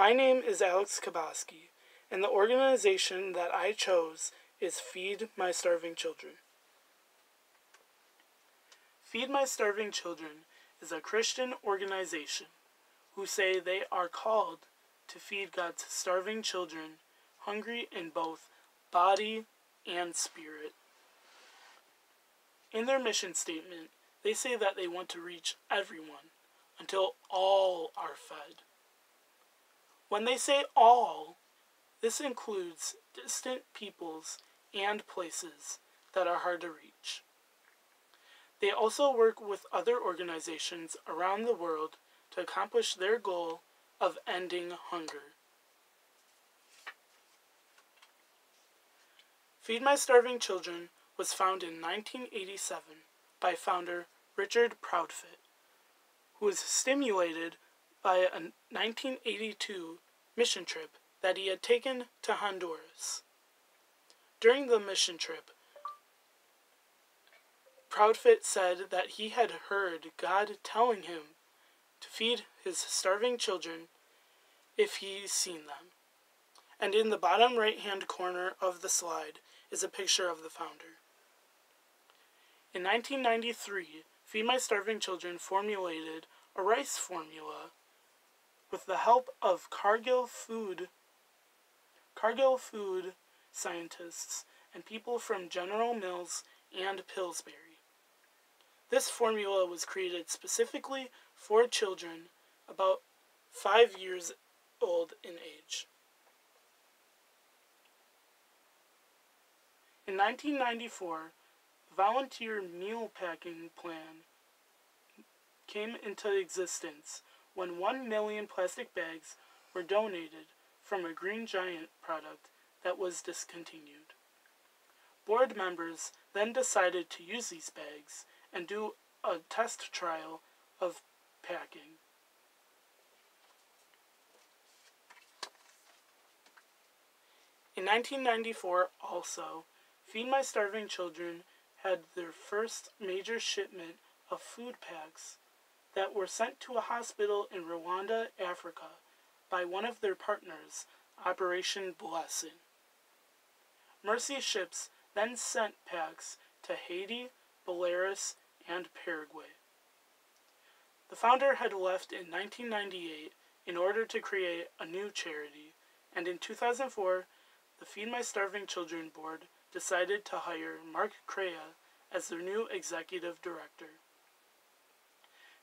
My name is Alex Kaboskey, and the organization that I chose is Feed My Starving Children. Feed My Starving Children is a Christian organization who say they are called to feed God's starving children, hungry in both body and spirit. In their mission statement, they say that they want to reach everyone until all are fed. When they say all, this includes distant peoples and places that are hard to reach. They also work with other organizations around the world to accomplish their goal of ending hunger. Feed My Starving Children was founded in 1987 by founder Richard Proudfoot, who was stimulated by a 1982 mission trip that he had taken to Honduras. During the mission trip, Proudfoot said that he had heard God telling him to feed his starving children if he seen them. And in the bottom right hand corner of the slide is a picture of the founder. In 1993, Feed My Starving Children formulated a rice formula with the help of Cargill food Cargill food scientists and people from General Mills and Pillsbury. This formula was created specifically for children about five years old in age. In 1994, the Volunteer Meal Packing Plan came into existence when 1 million plastic bags were donated from a Green Giant product that was discontinued. Board members then decided to use these bags and do a test trial of packing. In 1994, also, Feed My Starving Children had their first major shipment of food packs that were sent to a hospital in Rwanda, Africa, by one of their partners, Operation Blessing. Mercy ships then sent packs to Haiti, Belarus, and Paraguay. The founder had left in 1998 in order to create a new charity, and in 2004, the Feed My Starving Children board decided to hire Mark Crea as their new executive director.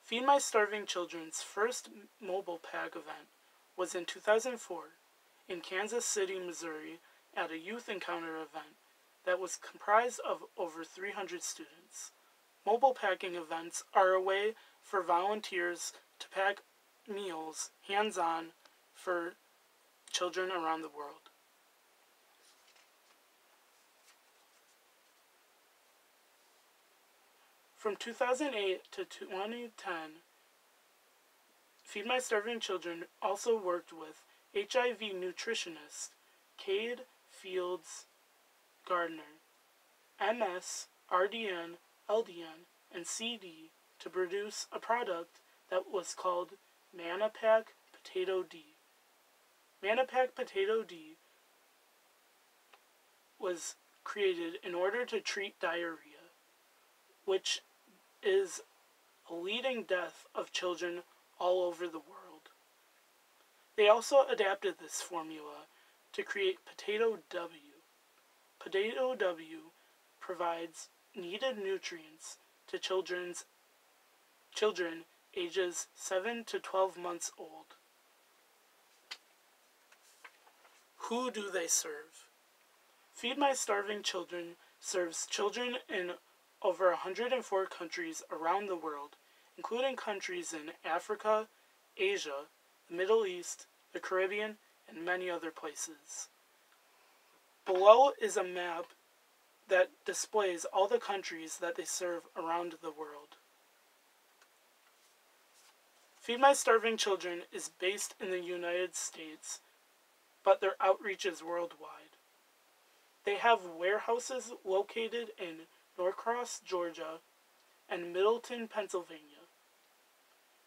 Feed My Starving Children's first mobile pack event was in 2004 in Kansas City, Missouri, at a youth encounter event that was comprised of over 300 students. Mobile packing events are a way for volunteers to pack meals hands on for children around the world. From 2008 to 2010, Feed My Starving Children also worked with HIV nutritionist Cade Fields Gardner, MS, RDN, LDN, and CD to produce a product that was called MannaPack Potato D. MannaPack Potato D was created in order to treat diarrhea, which is a leading death of children all over the world. They also adapted this formula to create Potato W. Potato W provides needed nutrients to children's children ages 7 to 12 months old. Who do they serve? Feed My Starving Children serves children in over 104 countries around the world, including countries in Africa, Asia, the Middle East, the Caribbean, and many other places. Below is a map that displays all the countries that they serve around the world. Feed My Starving Children is based in the United States, but their outreach is worldwide. They have warehouses located in Norcross, Georgia, and Middleton, Pennsylvania.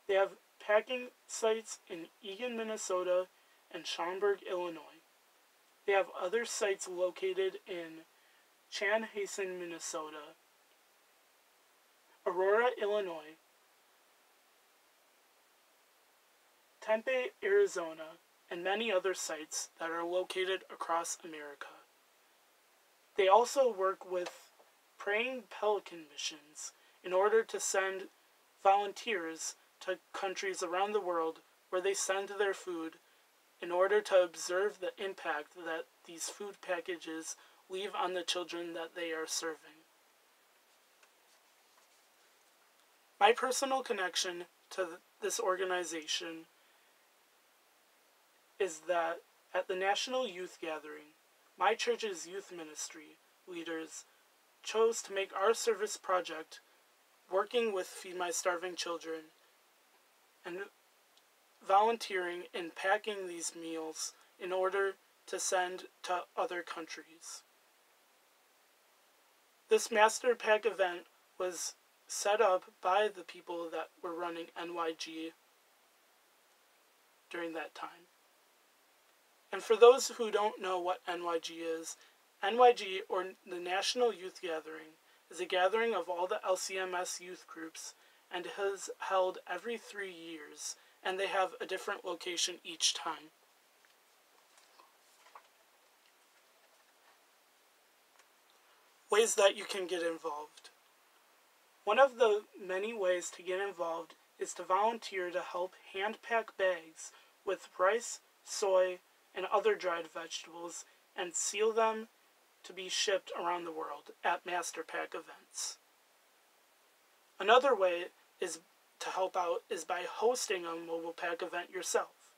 They have packing sites in Eagan, Minnesota, and Schaumburg, Illinois. They have other sites located in Chanhassen, Minnesota, Aurora, Illinois, Tempe, Arizona, and many other sites that are located across America. They also work with praying pelican missions in order to send volunteers to countries around the world where they send their food in order to observe the impact that these food packages leave on the children that they are serving. My personal connection to this organization is that at the National Youth Gathering, my church's youth ministry leaders chose to make our service project working with Feed My Starving Children and volunteering in packing these meals in order to send to other countries. This Master Pack event was set up by the people that were running NYG during that time. And for those who don't know what NYG is, NYG, or the National Youth Gathering, is a gathering of all the LCMS youth groups and is held every three years, and they have a different location each time. Ways that you can get involved. One of the many ways to get involved is to volunteer to help hand pack bags with rice, soy, and other dried vegetables and seal them to be shipped around the world at Master Pack events. Another way is to help out is by hosting a mobile pack event yourself.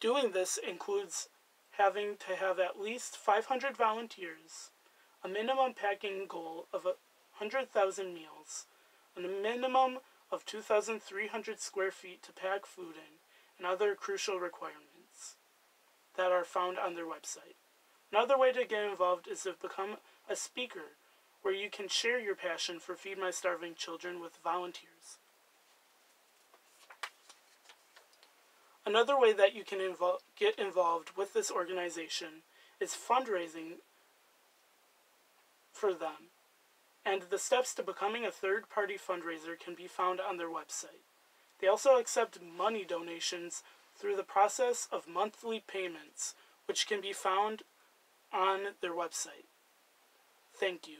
Doing this includes having to have at least 500 volunteers, a minimum packing goal of 100,000 meals, and a minimum of 2,300 square feet to pack food in, and other crucial requirements that are found on their website. Another way to get involved is to become a speaker, where you can share your passion for Feed My Starving Children with volunteers. Another way that you can invo- get involved with this organization is fundraising for them, and the steps to becoming a third party fundraiser can be found on their website. They also accept money donations through the process of monthly payments, which can be found on their website. Thank you.